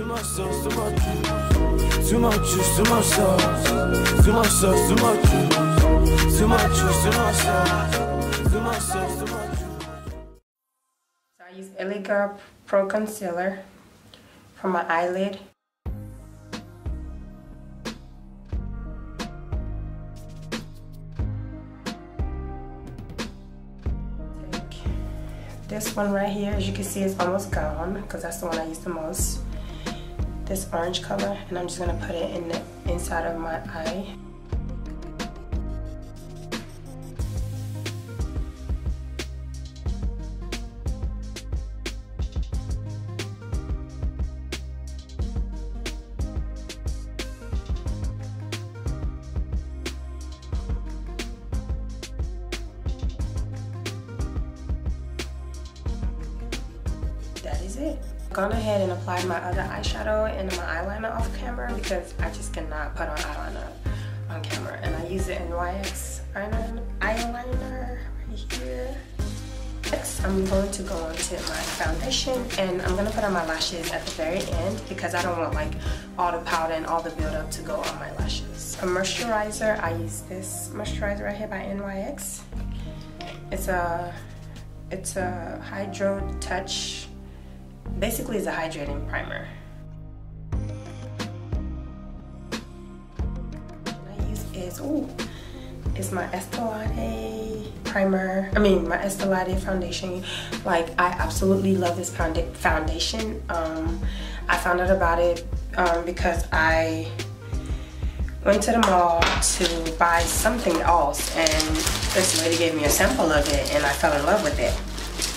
Too much sauce, too much. Too much juice, too much sauce. Too much sauce, too much juice. Too much juice, too much sauce. Too much sauce, too much juice. I use LA Pro Concealer for my eyelid. Take This one right here, as you can see, is almost gone because that's the one I use the most. This orange color, and I'm just gonna put it in the inside of my eye. that is it. Gone ahead and applied my other eyeshadow and my eyeliner off camera because I just cannot put on eyeliner on camera. And I use it NYX eyeliner, eyeliner right here. Next, I'm going to go on to my foundation and I'm gonna put on my lashes at the very end because I don't want like all the powder and all the buildup to go on my lashes. A moisturizer, I use this moisturizer right here by NYX. It's a, it's a Hydra Touch basically it's a hydrating primer. I use is ooh, it's my Estee primer. I mean my Estee foundation. Like I absolutely love this foundation. Um, I found out about it um, because I went to the mall to buy something else and this lady gave me a sample of it and I fell in love with it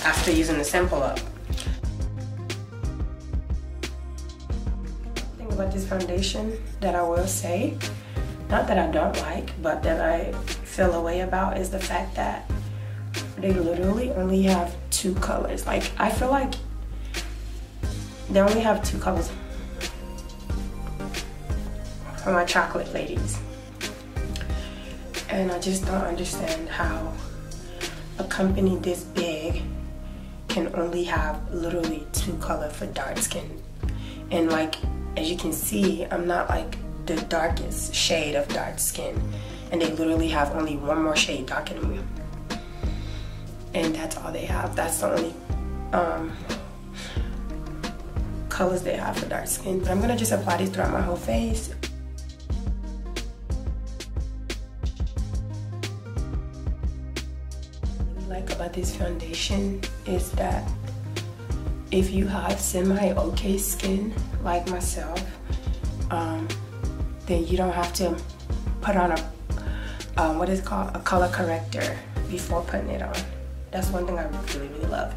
after using the sample up. About this foundation that I will say, not that I don't like, but that I feel a way about is the fact that they literally only have two colors. Like, I feel like they only have two colors for my chocolate ladies. And I just don't understand how a company this big can only have literally two color for dark skin. And like as you can see, I'm not like the darkest shade of dark skin. And they literally have only one more shade darker than me. And that's all they have. That's the only um, colors they have for dark skin. But I'm gonna just apply these throughout my whole face. What I like about this foundation is that if you have semi-okay skin like myself, um, then you don't have to put on a, um, what is called, a color corrector before putting it on. That's one thing I really, really love.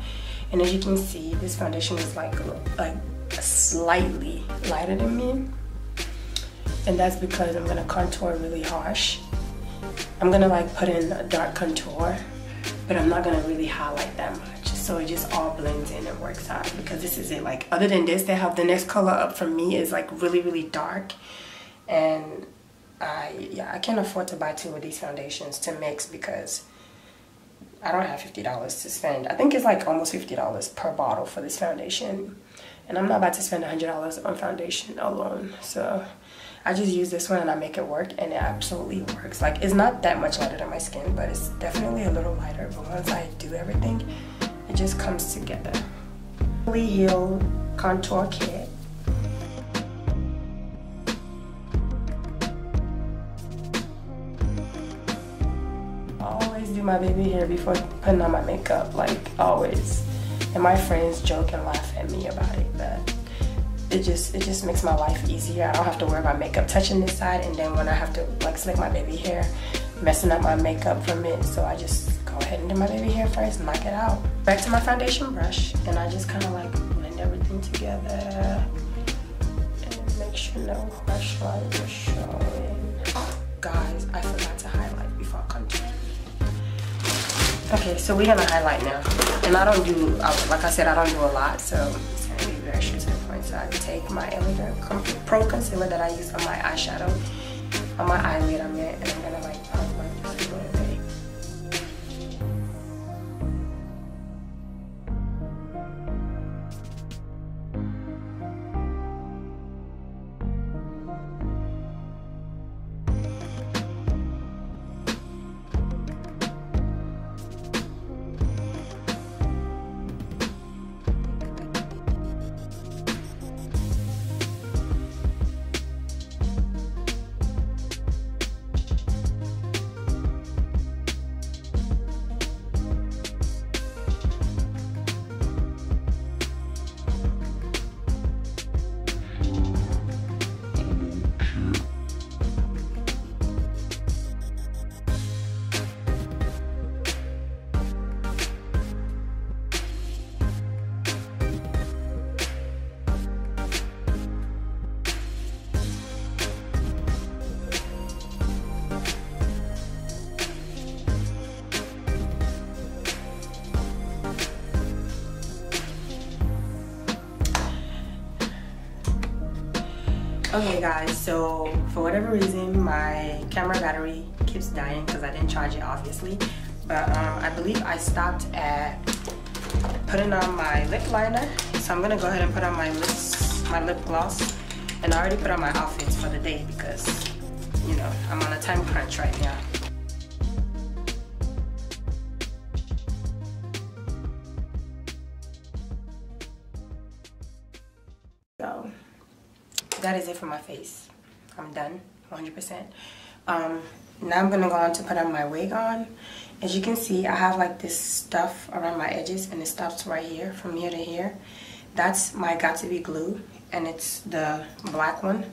And as you can see, this foundation is like, like slightly lighter than me. And that's because I'm gonna contour really harsh. I'm gonna like put in a dark contour, but I'm not gonna really highlight that much so it just all blends in and works out because this is it like other than this they have the next color up for me is like really really dark. And I yeah I can't afford to buy two of these foundations to mix because I don't have $50 to spend. I think it's like almost $50 per bottle for this foundation. And I'm not about to spend $100 on foundation alone. So I just use this one and I make it work and it absolutely works. Like it's not that much lighter than my skin but it's definitely a little lighter. But once I do everything just comes together. Beverly Hills Contour Kit. I always do my baby hair before putting on my makeup, like always. And my friends joke and laugh at me about it, but it just it just makes my life easier. I don't have to worry about makeup touching this side and then when I have to like slick my baby hair, messing up my makeup from it. So I just ahead and do my baby hair first, knock it out. Back to my foundation brush, and I just kind of like blend everything together and make sure no harsh lines are showing. Guys, I forgot to highlight before contour. Okay, so we're gonna highlight now. And I don't do, like I said, I don't do a lot, so it's gonna be very short to the point. So I take my L.A. Girl Pro Concealer that I use on my eyeshadow, on my eyelid, I mean, and I'm gonna like Okay guys, so for whatever reason my camera battery keeps dying because I didn't charge it obviously. But um, I believe I stopped at putting on my lip liner. So I'm gonna go ahead and put on my lips, my lip gloss. And I already put on my outfits for the day because, you know, I'm on a time crunch right now. So that is it for my face. I'm done, 100%. Um, now I'm gonna go on to put on my wig on. As you can see, I have like this stuff around my edges and it stops right here, from here to here. That's my Got2b glue and it's the black one.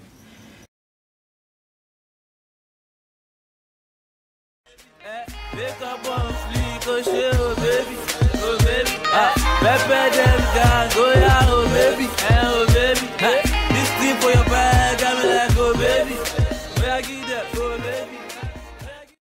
Pepper